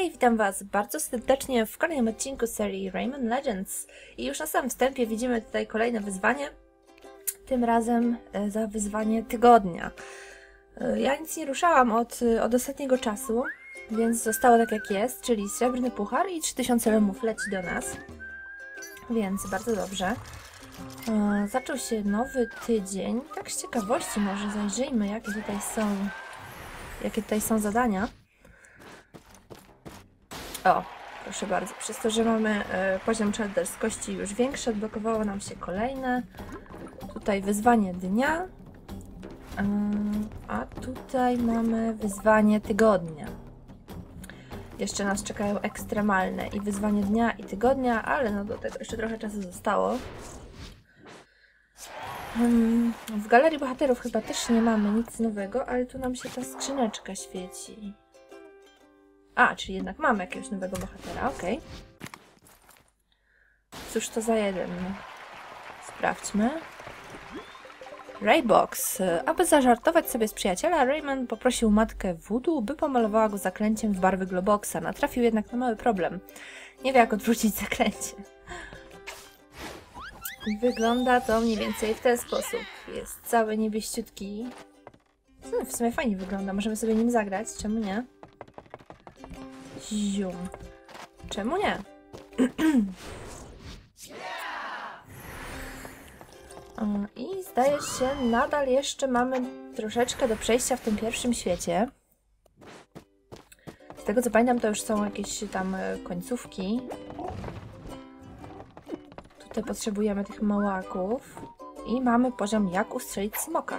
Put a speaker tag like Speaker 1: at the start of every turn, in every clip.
Speaker 1: Hej, witam Was bardzo serdecznie w kolejnym odcinku serii Rayman Legends. I już na samym wstępie widzimy tutaj kolejne wyzwanie. Tym razem e, za wyzwanie tygodnia. E, Ja nic nie ruszałam od, od ostatniego czasu, więc zostało tak jak jest, czyli srebrny puchar i 3000 lemów leci do nas. Więc bardzo dobrze. E, Zaczął się nowy tydzień. Tak z ciekawości może zajrzyjmy, jakie tutaj są, jakie tutaj są zadania. O, proszę bardzo. Przez to, że mamy e, poziom czelderskości już większy, odblokowało nam się kolejne. Tutaj wyzwanie dnia. Ym, a tutaj mamy wyzwanie tygodnia. Jeszcze nas czekają ekstremalne i wyzwanie dnia i tygodnia, ale no do tego jeszcze trochę czasu zostało. W galerii bohaterów chyba też nie mamy nic nowego, ale tu nam się ta skrzyneczka świeci. A, czyli jednak mamy jakiegoś nowego bohatera, okej. Cóż to za jeden? Sprawdźmy. Raybox. Aby zażartować sobie z przyjaciela, Rayman poprosił matkę Voodoo, by pomalowała go zaklęciem w barwy Globoxa. Natrafił jednak na mały problem. Nie wie, jak odwrócić zaklęcie. Wygląda to mniej więcej w ten sposób. Jest cały niebieściutki. Hmm, w sumie fajnie wygląda. Możemy sobie nim zagrać. Czemu nie? Zium. Czemu nie? I zdaje się, nadal jeszcze mamy troszeczkę do przejścia w tym pierwszym świecie. Z tego co pamiętam, to już są jakieś tam e, końcówki. Tutaj potrzebujemy tych małaków. I mamy poziom jak ustrzelić smoka.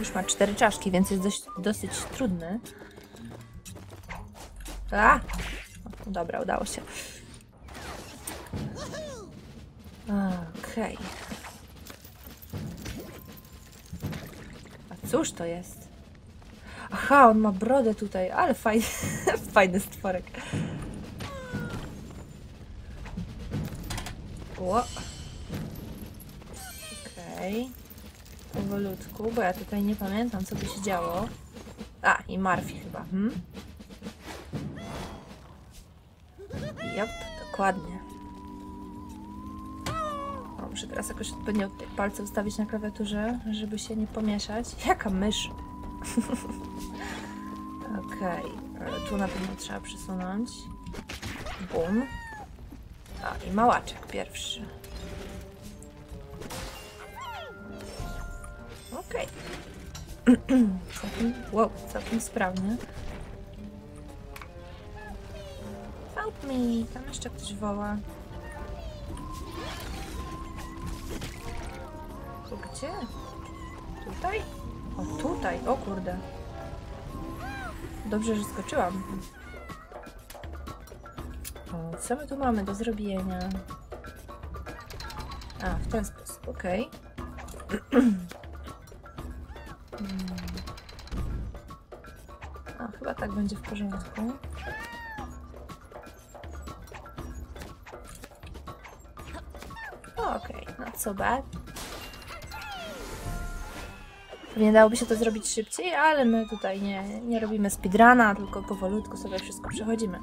Speaker 1: Już ma cztery czaszki, więc jest dość, dosyć trudny. A! Dobra, udało się. Okej. A cóż to jest? Aha, on ma brodę tutaj, ale fajny, fajny stworek. Ło. Okej. Powolutku, bo ja tutaj nie pamiętam, co by się działo. A, i Marfi chyba. Hmm? Dokładnie. O, muszę teraz jakoś odpowiednio palce ustawić na klawiaturze, żeby się nie pomieszać. Jaka mysz? Okej, e, tu na pewno trzeba przesunąć. Bum. A, i małaczek pierwszy. Okej. całkiem, wow, całkiem sprawnie. Help me! Tam jeszcze ktoś woła. Gdzie? Tutaj? O, tutaj! O kurde. Dobrze, że skoczyłam. O, co my tu mamy do zrobienia? A, w ten sposób, okej. Hmm. A, chyba tak będzie w porządku. Okej, not so bad. Pewnie dałoby się to zrobić szybciej, ale my tutaj nie, nie robimy speedruna, tylko powolutku sobie wszystko przechodzimy.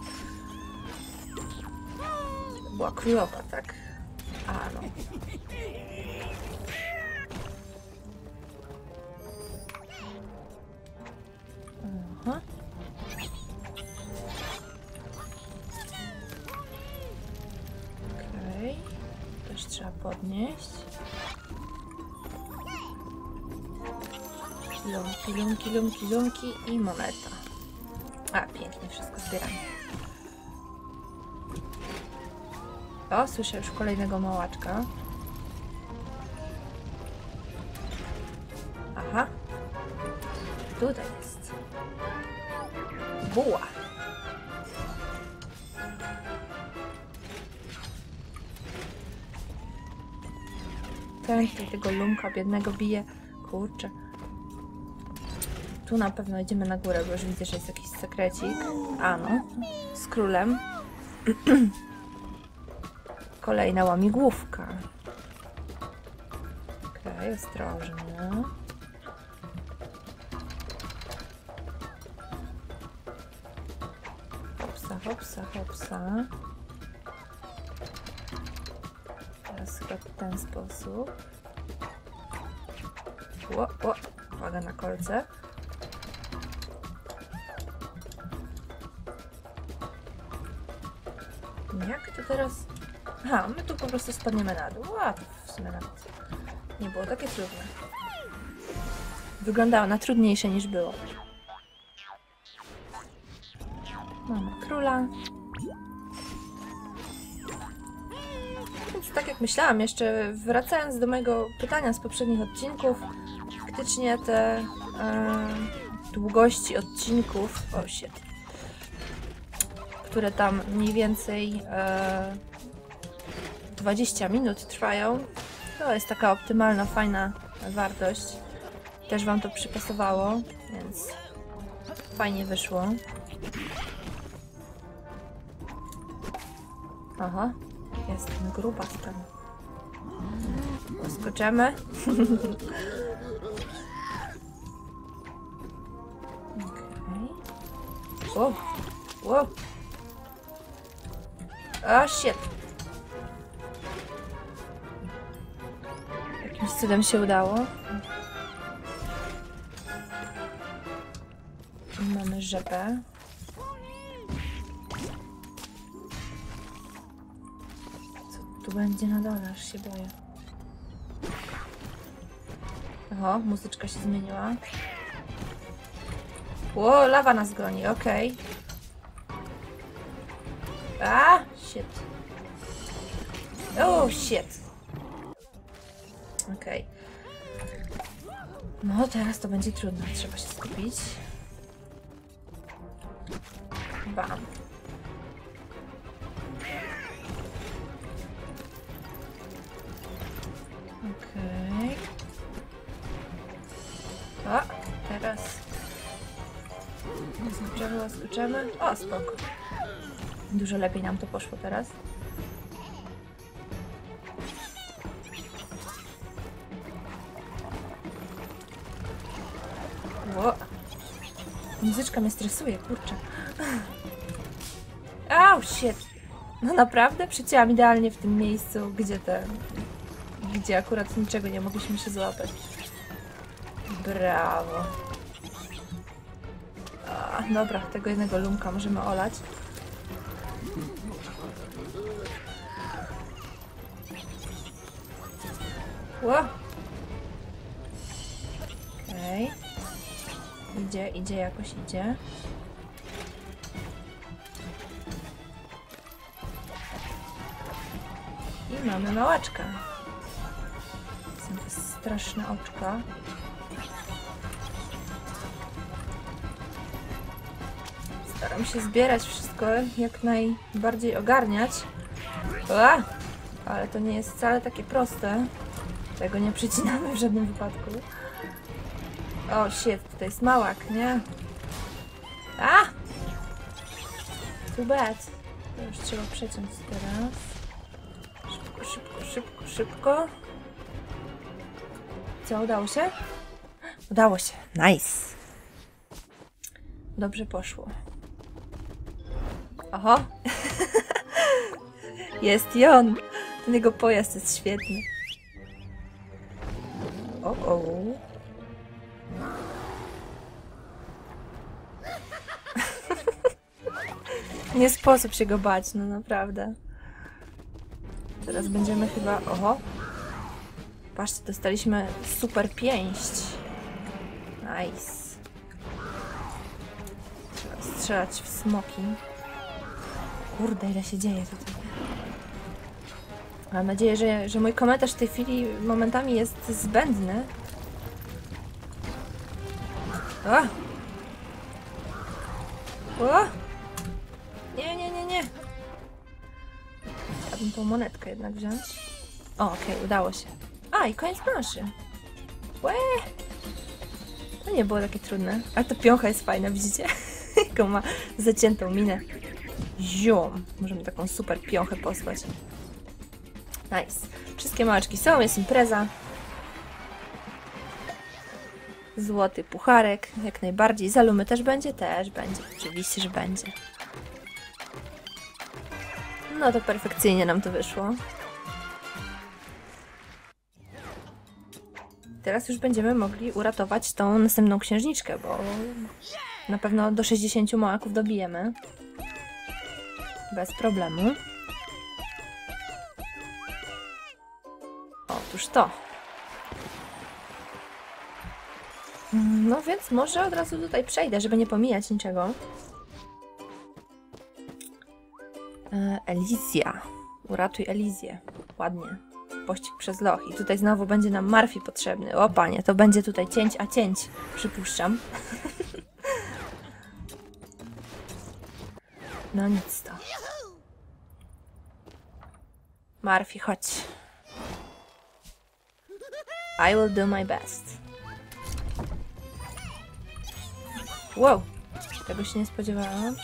Speaker 1: Była królowa, tak? A, no. Lumki, lumki, lumki, i moneta. A, pięknie wszystko zbieramy. O, słyszę już kolejnego małaczka. Aha. Tutaj jest. Buła. Ten tutaj tego lumka biednego bije. Kurczę. Tu na pewno idziemy na górę, bo już widzę, że jest jakiś sekrecik. A no, z królem. Kolejna łamigłówka. Okej, ostrożnie. Opsa. hopsa, hopsa. Teraz chyba w ten sposób. Ło, ło. Uwaga na kolce. To teraz... Aha, my tu po prostu spadniemy na dół. A, w sumie nawet nie było takie trudne. Wyglądało na trudniejsze niż było. Mamy króla. Więc tak jak myślałam, jeszcze wracając do mojego pytania z poprzednich odcinków, faktycznie te e, długości odcinków, o shit, które tam mniej więcej e, 20 minut trwają, to jest taka optymalna, fajna wartość. Też Wam to przypasowało, więc fajnie wyszło. Aha, jest ten grubas tam. Skoczymy. Okej. Wow. A, shit. Jakimś cudem się udało. Mamy rzepę. Co tu będzie na dole, aż się boję. Oho, muzyczka się zmieniła. Ło, lawa nas goni, okej. A, shit. Oh, shit. Okej. No, teraz to będzie trudno. Trzeba się skupić. Bam. Okej. O, teraz. Skoczymy, skoczymy. O, spoko. Dużo lepiej nam to poszło teraz. Ło. Muzyczka mnie stresuje, kurczę. Au, shit. No naprawdę? Przycięłam idealnie w tym miejscu, gdzie te... Gdzie akurat niczego nie mogliśmy się złapać. Brawo. Dobra, tego jednego lumka możemy olać. Ło. Okej. Idzie, idzie, jakoś idzie. I mamy małaczka. Są te straszne oczka. Staram się zbierać wszystko, jak najbardziej ogarniać. A! Ale to nie jest wcale takie proste. Tego nie przycinamy w żadnym wypadku. O, shit, to jest małak, nie? A! Too bad. To już trzeba przeciąć teraz. Szybko, szybko, szybko, szybko. Co, udało się? Udało się. Nice. Dobrze poszło. Oho. jest i on. Ten jego pojazd jest świetny. Nie sposób się go bać, no naprawdę. Teraz będziemy chyba... Oho. Patrzcie, dostaliśmy super pięść. Nice. Trzeba strzelać w smoki. Kurde, ile się dzieje tutaj. Mam nadzieję, że, że mój komentarz w tej chwili momentami jest zbędny. O! O! Chciałabym tą monetkę jednak wziąć. O, okej, udało się. A, i koniec planszy. Łe! To nie było takie trudne. Ale ta piącha jest fajna, widzicie? Jaką ma zaciętą minę. Ziom. Możemy taką super piąchę posłać. Nice. Wszystkie małeczki są, jest impreza. Złoty pucharek, jak najbardziej. Zalumy też będzie? Też będzie. Oczywiście, że będzie. No to perfekcyjnie nam to wyszło. Teraz już będziemy mogli uratować tą następną księżniczkę, bo na pewno do 60 mołaków dobijemy. Bez problemu. Otóż to. No więc może od razu tutaj przejdę, żeby nie pomijać niczego. Elizja. Uratuj Elizję. Ładnie. Pościg przez loch. I tutaj znowu będzie nam Marfi potrzebny. O panie, to będzie tutaj cięć, a cięć. Przypuszczam. no nic to. Marfi, chodź. I will do my best. Wow, tego się nie spodziewałam.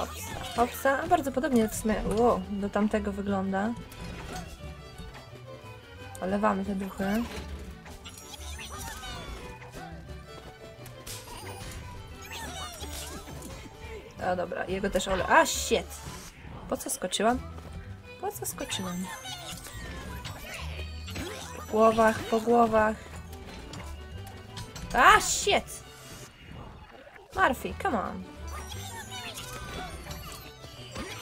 Speaker 1: Hopsa, hopsa. Bardzo podobnie w sumie wow, do tamtego wygląda. Olewamy te duchy. A dobra, jego też ole... A, shit! Po co skoczyłam? Po co skoczyłam? Po głowach, po głowach. A, shit! Murphy, come on.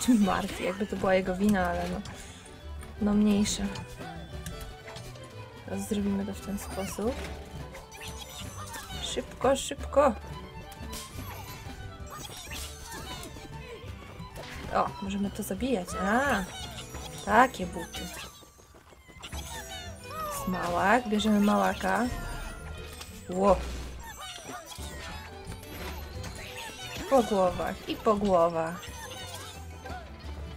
Speaker 1: Czy Murphy, jakby to była jego wina, ale no... No mniejsze. Teraz zrobimy to w ten sposób. Szybko, szybko! O, możemy to zabijać. A, takie buty. Małak, bierzemy małaka. Ło. Po głowach i po głowach.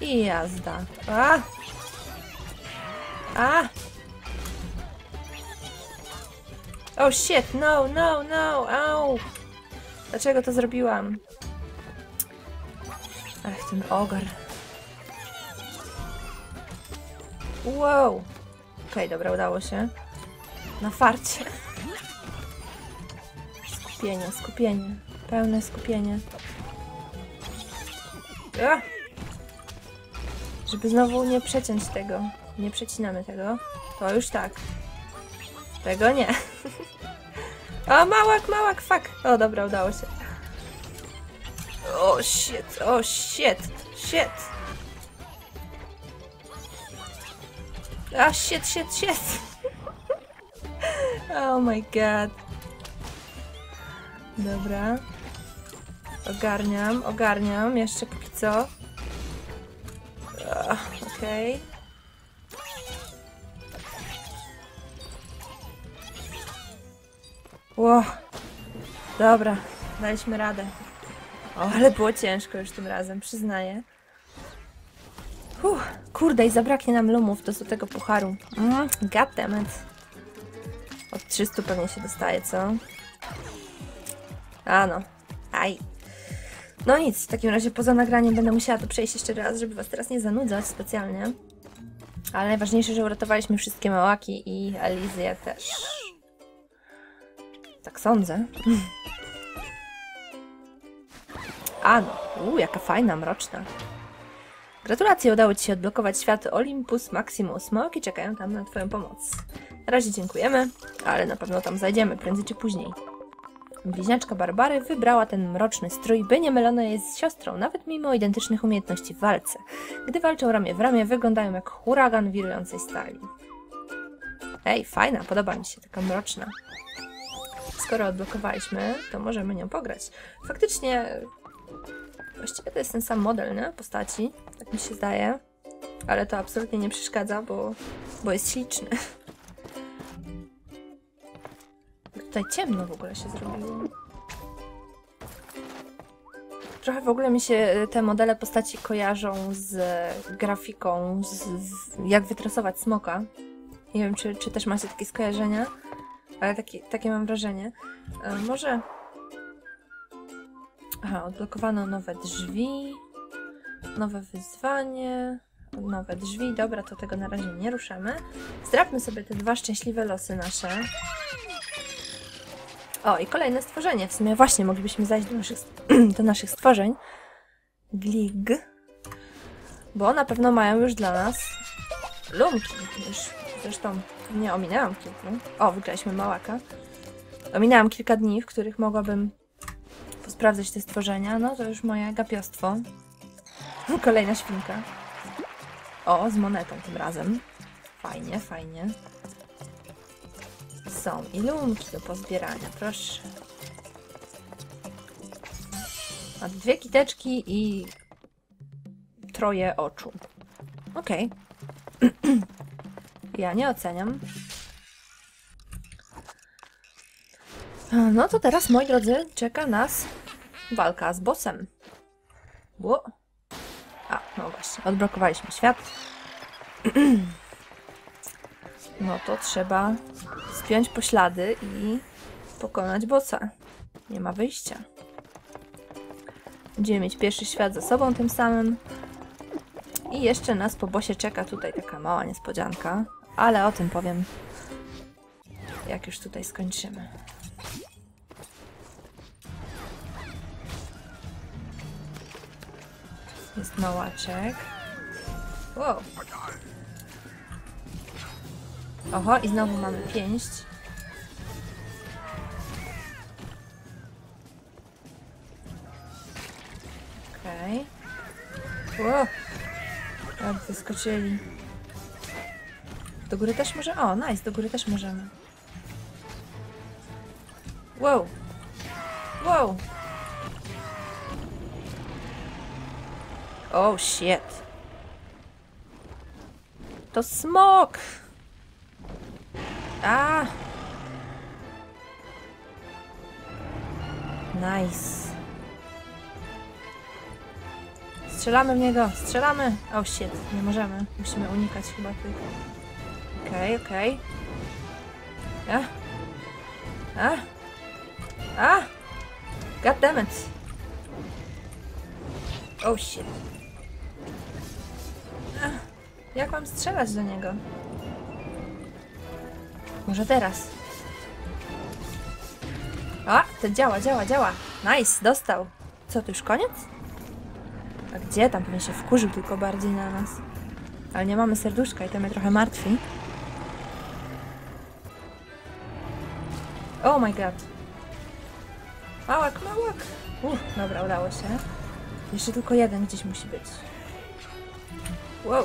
Speaker 1: I jazda. A! A! Oh shit, no, no, no, au! Dlaczego to zrobiłam? Ach, ten ogar. Wow! Okej, okay, dobra, udało się. Na farcie. Skupienie, skupienie. Pełne skupienie. Ach! Żeby znowu nie przeciąć tego. Nie przecinamy tego. To już tak. Tego nie. o, małak, małak, fuck. O, dobra, udało się. O, shit, o, shit, shit. A, shit, shit, shit. oh my god. Dobra. Ogarniam, ogarniam, jeszcze póki co. Okej. Okay. Ło. Dobra, daliśmy radę. O, ale było ciężko już tym razem, przyznaję. Uff, kurde, i zabraknie nam lumów do tego pucharu. Mm, goddammit. Od 300 pewnie się dostaje, co? A no. Aj. No nic, w takim razie poza nagraniem będę musiała to przejść jeszcze raz, żeby was teraz nie zanudzać specjalnie. Ale najważniejsze, że uratowaliśmy wszystkie małaki i Elizję też. Tak sądzę. A no, uu, jaka fajna, mroczna. Gratulacje, udało Ci się odblokować świat Olympus Maximus. Małki czekają tam na Twoją pomoc. Na razie dziękujemy, ale na pewno tam zajdziemy, prędzej czy później. Bliźniaczka Barbary wybrała ten mroczny strój, by nie mylona jest z siostrą, nawet mimo identycznych umiejętności w walce. Gdy walczą ramię w ramię, wyglądają jak huragan wirującej stali. Ej, fajna, podoba mi się, taka mroczna. Skoro odblokowaliśmy, to możemy nią pograć. Faktycznie, właściwie to jest ten sam model, nie? Postaci, tak mi się zdaje. Ale to absolutnie nie przeszkadza, bo, bo jest śliczny. Tutaj ciemno w ogóle się zrobiło. Trochę w ogóle mi się te modele postaci kojarzą z grafiką, z, z jak wytresować smoka. Nie wiem, czy, czy też macie takie skojarzenia, ale takie, takie mam wrażenie. E, może... Aha, odblokowano nowe drzwi, nowe wyzwanie, nowe drzwi. Dobra, to tego na razie nie ruszamy. Zdrabmy sobie te dwa szczęśliwe losy nasze. O, i kolejne stworzenie. W sumie właśnie moglibyśmy zajść do naszych, do naszych stworzeń. Glig. Bo na pewno mają już dla nas lumki. Już zresztą nie ominęłam kilku. O, wygraliśmy małaka. Ominęłam kilka dni, w których mogłabym posprawdzać te stworzenia. No to już moje gapiostwo. Kolejna świnka. O, z monetą tym razem. Fajnie, fajnie. Są i lumki do pozbierania, proszę. A dwie kiteczki i troje oczu. Okej. ja nie oceniam. No to teraz, moi drodzy, czeka nas walka z bossem. Ło. A, no właśnie, odblokowaliśmy świat. No to trzeba spiąć poślady i pokonać bossa. Nie ma wyjścia. Będziemy mieć pierwszy świat za sobą tym samym. I jeszcze nas po bosie czeka tutaj taka mała niespodzianka. Ale o tym powiem, jak już tutaj skończymy. Jest małaczek. Wow. Oho, i znowu mamy pięść. Okej. Okay. Wow. Jak wyskoczyli. Do góry też może... O, nice, do góry też możemy. Wow. Wow. Oh shit. To smok! A! Nice. Strzelamy w niego, strzelamy! Oh shit, nie możemy. Musimy unikać chyba tych. Okej, okay, okej. Okay. A! A! A! God damn it! Oh shit. Jak mam strzelać do niego? Może teraz. A, to działa, działa, działa. Nice, dostał. Co, to już koniec? A gdzie? Tam pewnie się wkurzył tylko bardziej na nas. Ale nie mamy serduszka i to mnie trochę martwi. Oh my god. Małak, małak. Uff, dobra, udało się. Jeszcze tylko jeden gdzieś musi być. Wow.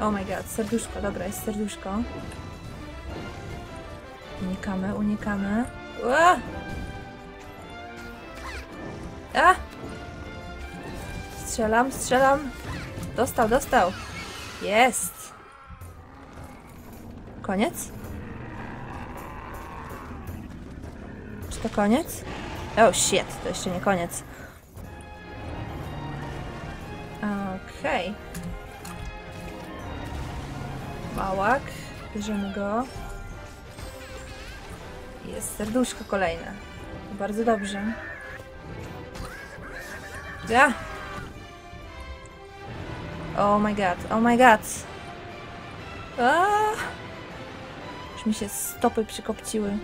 Speaker 1: Oh my god, serduszko, dobra, jest serduszko. Unikamy, unikamy. Ua! A! Strzelam, strzelam. Dostał, dostał. Jest. Koniec? Czy to koniec? Oh shit, to jeszcze nie koniec. Okej. Okay. Małak. Bierzemy go. Jest serduszko kolejne. Bardzo dobrze. Ja! Oh my god, oh my god! Aaaa! Już mi się stopy przykopciły.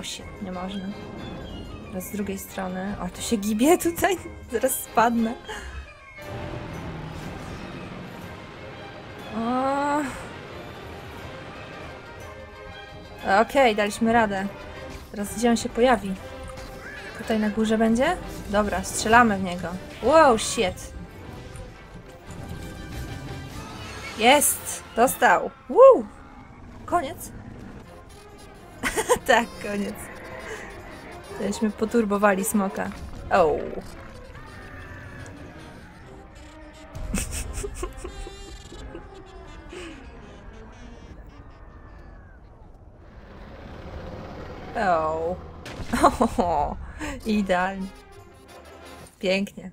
Speaker 1: O, shit, nie można. Teraz z drugiej strony. O, to się gibie tutaj. Zaraz spadnę. Okej, okay, daliśmy radę. Teraz gdzie on się pojawi? Tutaj na górze będzie? Dobra, strzelamy w niego. Wow, shit. Jest! Dostał! Woo! Koniec? tak, koniec. Tośmy poturbowali smoka. Oh. O, oh. idealnie. Pięknie.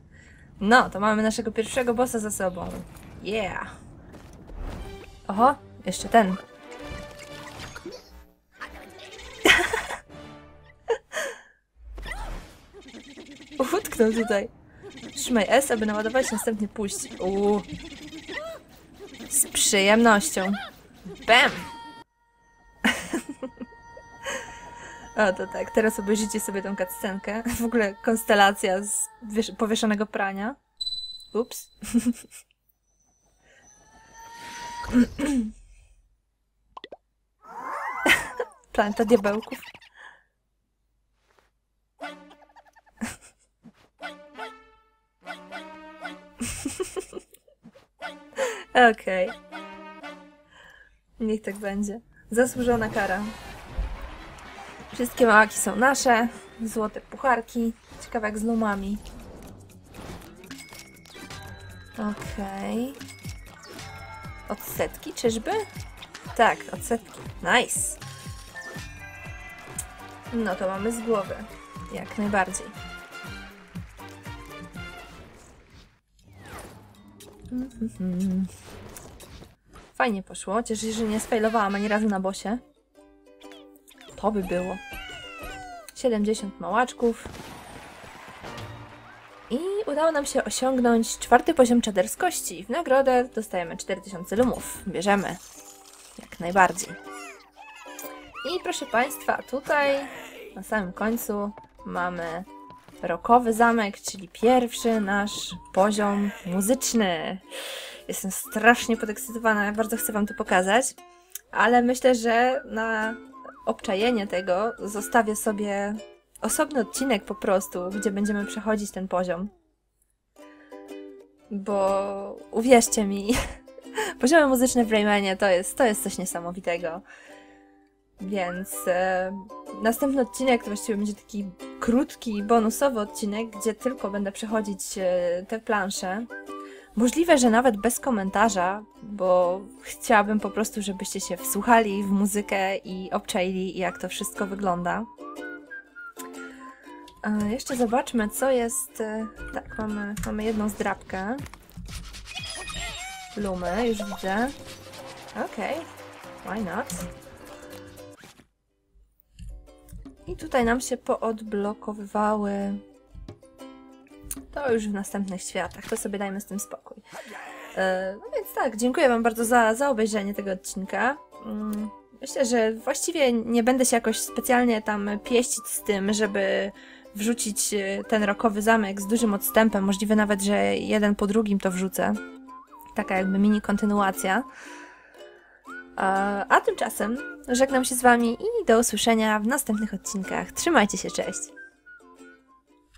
Speaker 1: No, to mamy naszego pierwszego bossa za sobą. Yeah. Oho, jeszcze ten. Utknął tutaj. Trzymaj S, aby naładować, następnie puść. Uuu. Z przyjemnością. Bam! O, to tak. Teraz obejrzyjcie sobie tą cutscenkę. W ogóle konstelacja z powieszonego prania. Ups. Planeta diabełków. Okej. Niech tak będzie. Zasłużona kara. Wszystkie małaki są nasze. Złote pucharki. Ciekawe jak z lumami. Okej. Odsetki, czyżby? Tak, odsetki. Nice. No to mamy z głowy. Jak najbardziej. Mhm. Fajnie poszło. Cieszę się, że nie sfailowałam ani razu na bosie. To by było. 70 małaczków. I udało nam się osiągnąć czwarty poziom czaderskości. W nagrodę dostajemy 4000 lumów. Bierzemy. Jak najbardziej. I proszę Państwa, tutaj na samym końcu mamy rokowy zamek, czyli pierwszy nasz poziom muzyczny. Jestem strasznie podekscytowana, bardzo chcę Wam to pokazać, ale myślę, że na obczajenie tego zostawię sobie osobny odcinek po prostu, gdzie będziemy przechodzić ten poziom. Bo uwierzcie mi, poziomy muzyczne w Raymanie to jest, to jest coś niesamowitego. Więc e, następny odcinek to właściwie będzie taki krótki, bonusowy odcinek, gdzie tylko będę przechodzić e, te plansze. Możliwe, że nawet bez komentarza, bo chciałabym po prostu, żebyście się wsłuchali w muzykę i obczaili, jak to wszystko wygląda. E, jeszcze zobaczmy, co jest. E, tak, mamy, mamy jedną zdrabkę. Lumy, już widzę. Okej, okay. why not? I tutaj nam się poodblokowywały. To już w następnych światach, to sobie dajmy z tym spokój. E, no więc tak, dziękuję Wam bardzo za, za obejrzenie tego odcinka. Mm, myślę, że właściwie nie będę się jakoś specjalnie tam pieścić z tym, żeby wrzucić e, ten rokowy zamek z dużym odstępem. Możliwe nawet, że jeden po drugim to wrzucę. Taka jakby mini kontynuacja. A, a tymczasem żegnam się z Wami i do usłyszenia w następnych odcinkach. Trzymajcie się, cześć!